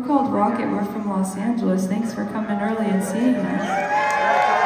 We're called Rocket. We're from Los Angeles. Thanks for coming early and seeing us.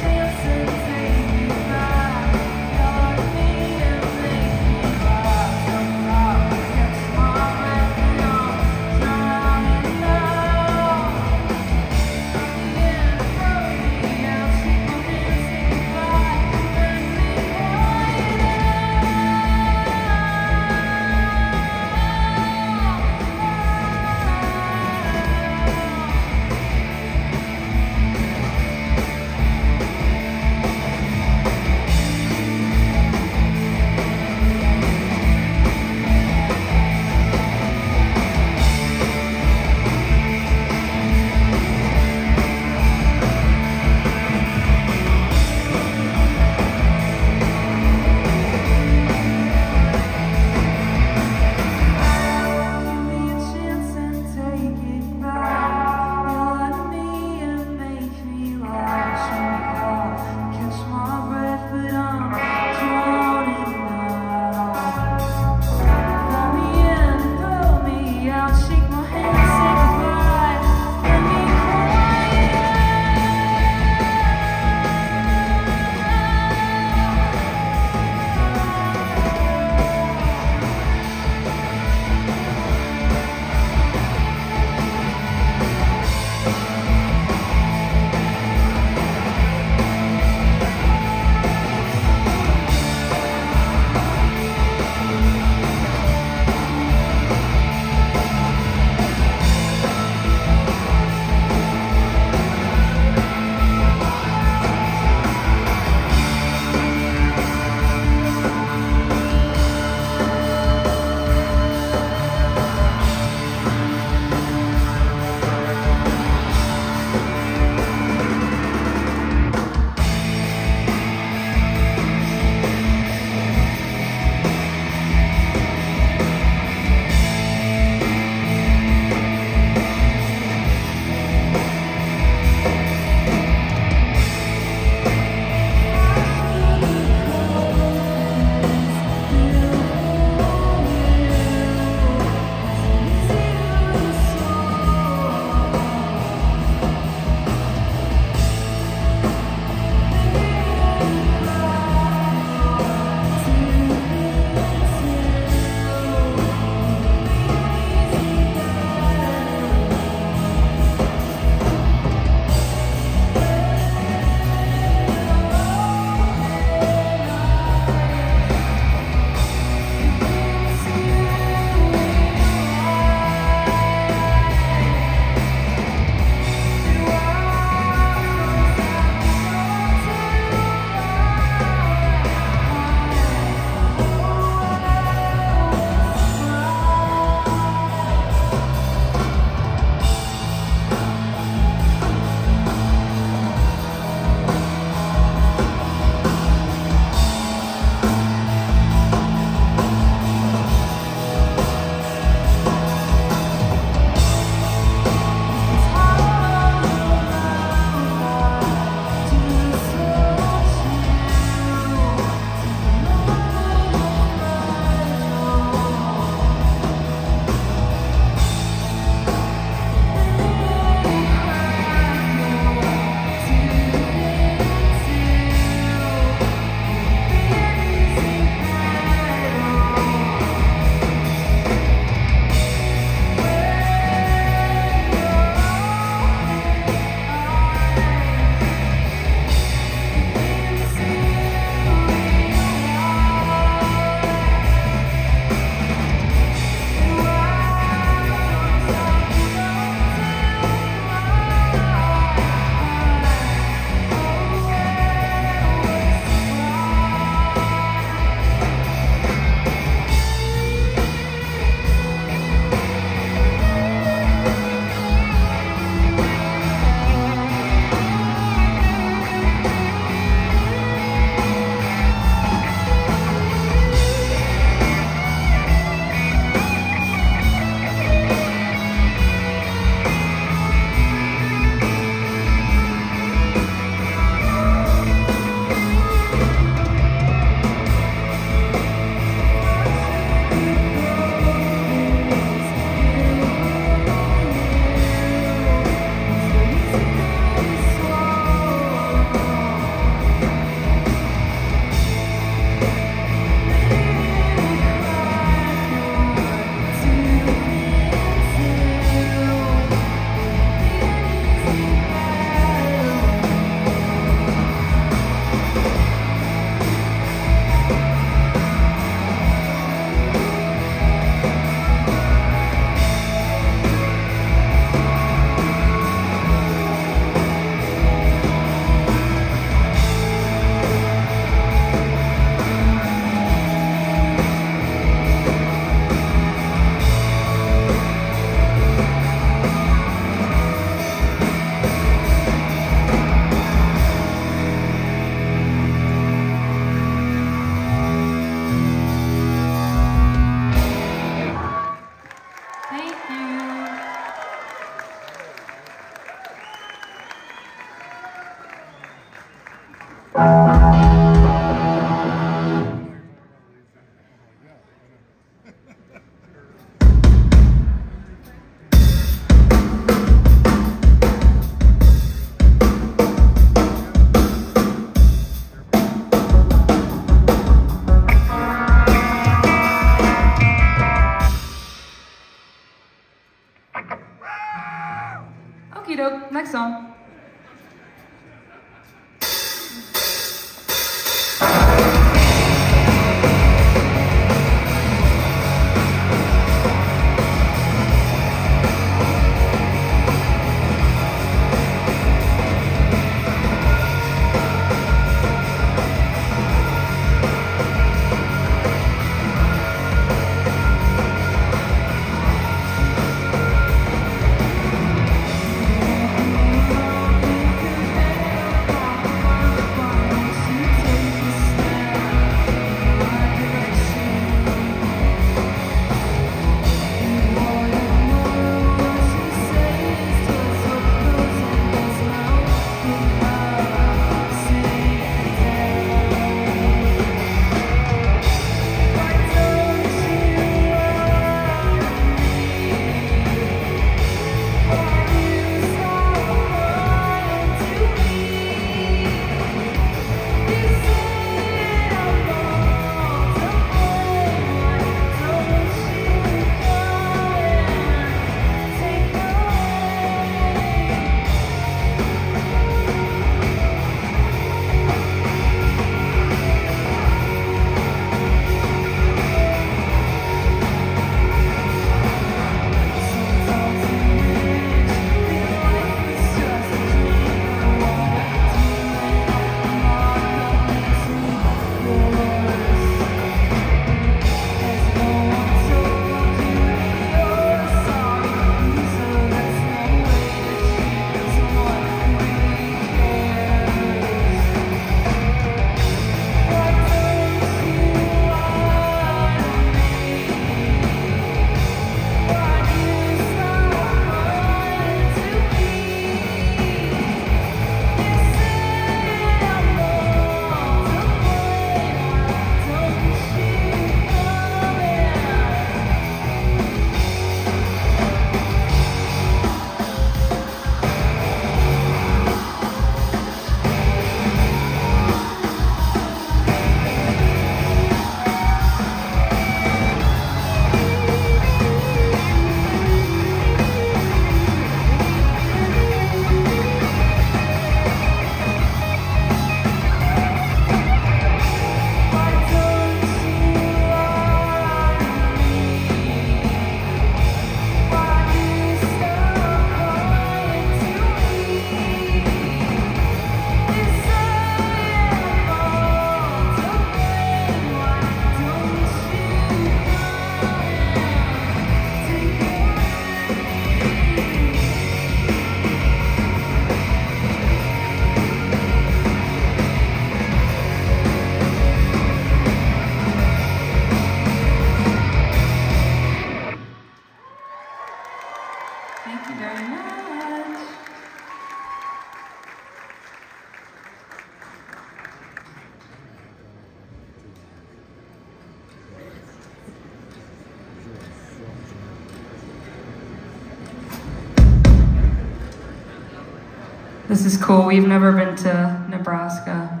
Cool. We've never been to Nebraska.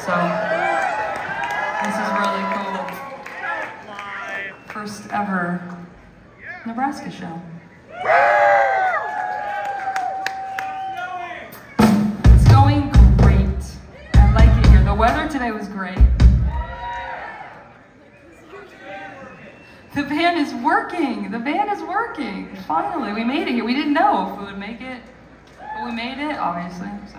So, this is really cool. First ever Nebraska show. It's going great. I like it here. The weather today was great. The van is working. The van is working. Finally, we made it here. We didn't know if we would make it we made it, obviously, so.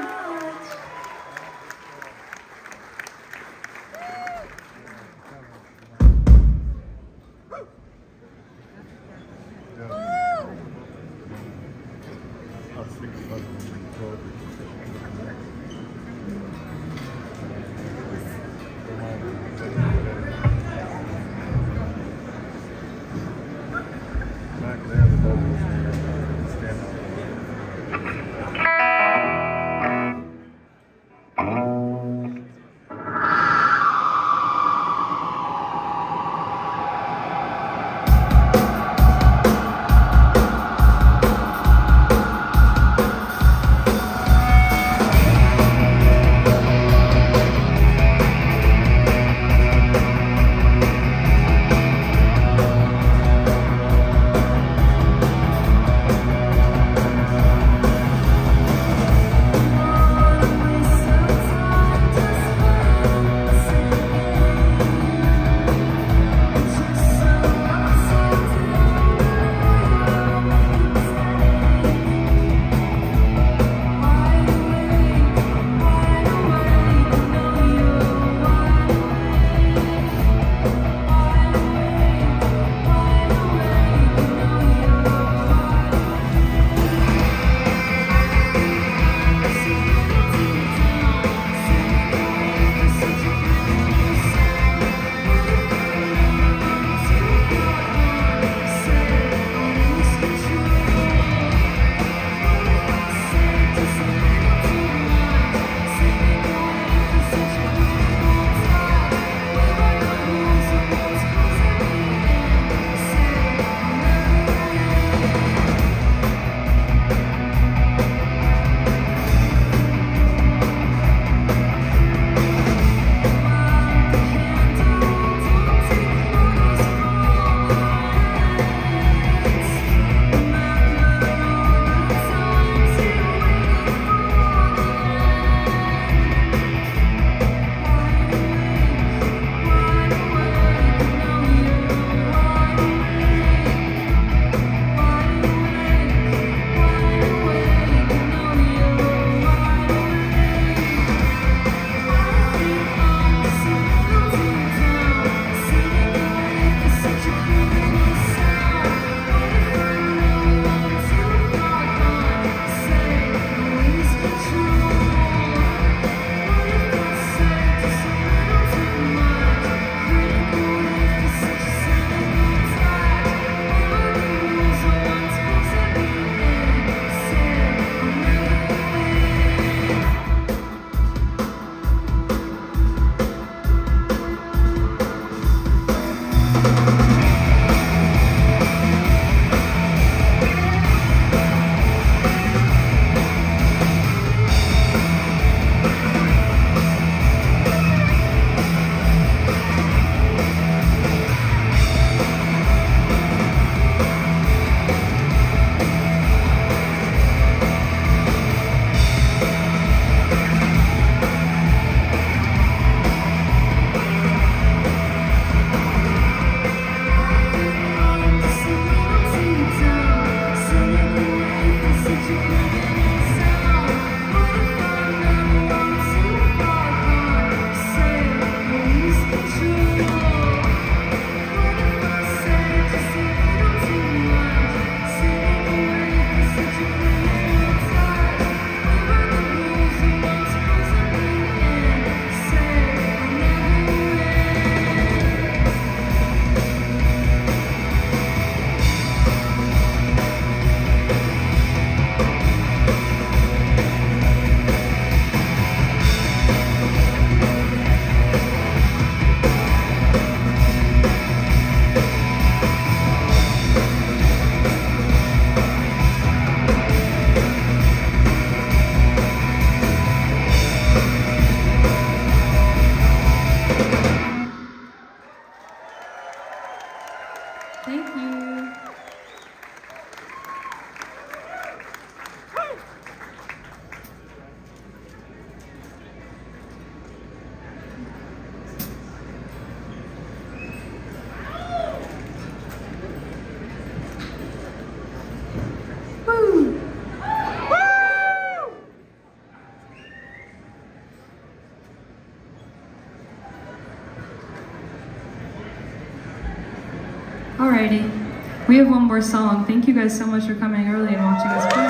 We have one more song. Thank you guys so much for coming early and watching us play.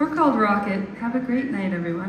We're called Rocket. Have a great night, everyone.